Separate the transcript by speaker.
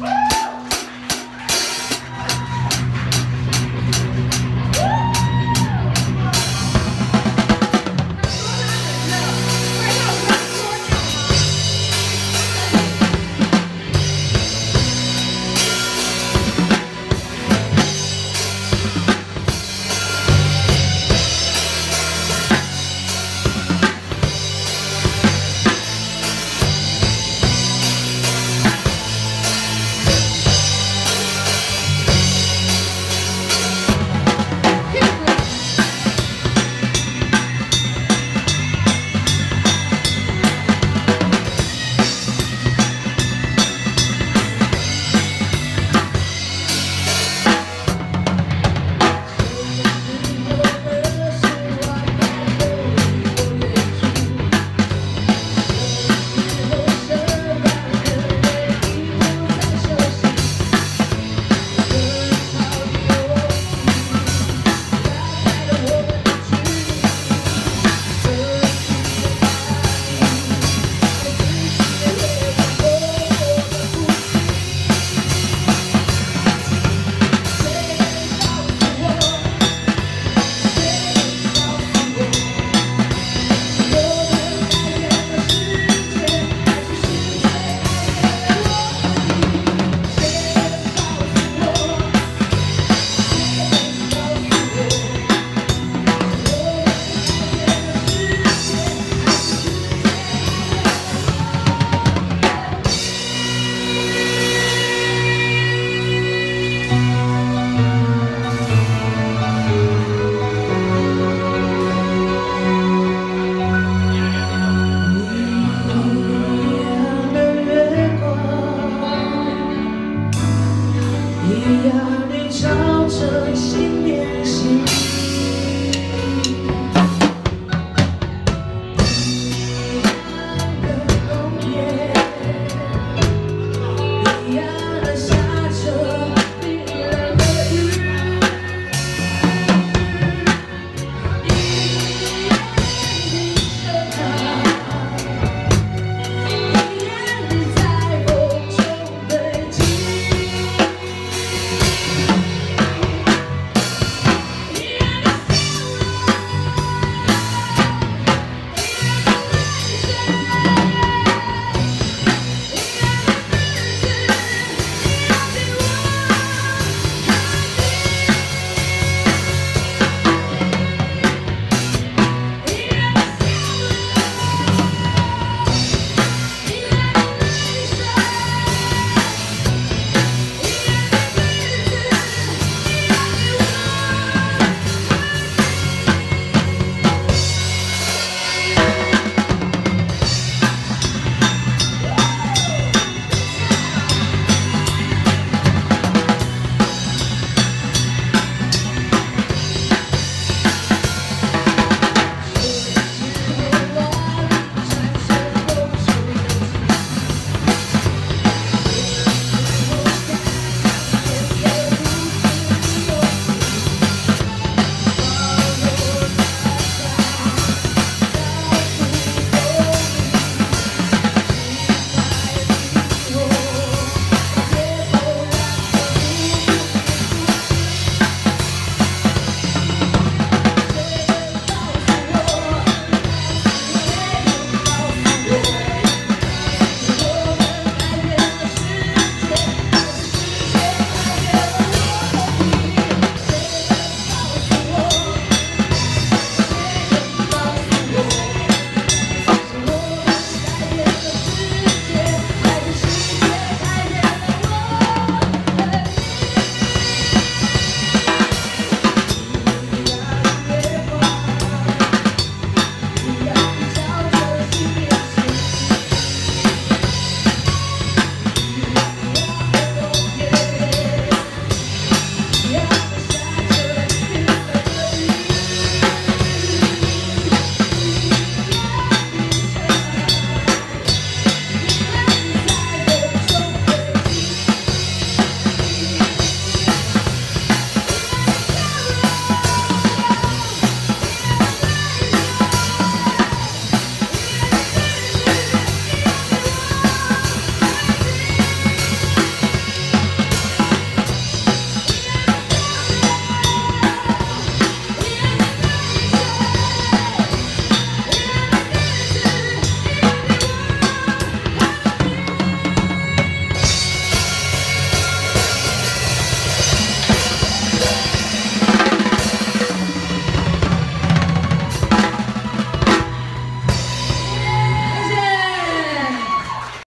Speaker 1: Woo! Yeah.